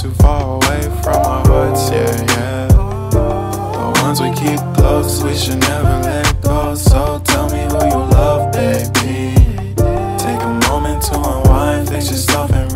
Too far away from our hearts, yeah, yeah. The ones we keep close, we should never let go. So tell me who you love, baby. Take a moment to unwind, fix yourself and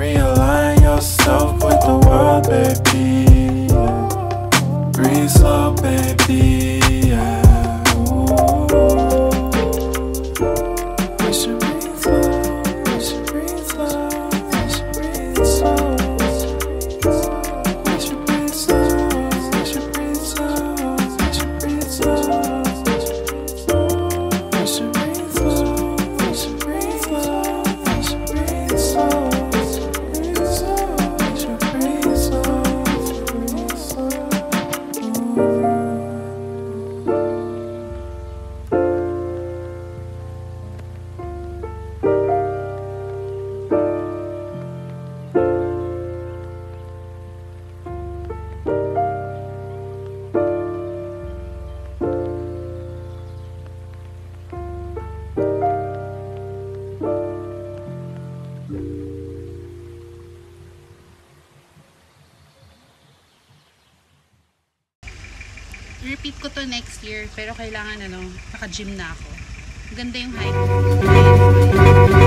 repeat ko to next year, pero kailangan ano, naka-gym na ako. Ganda yung height.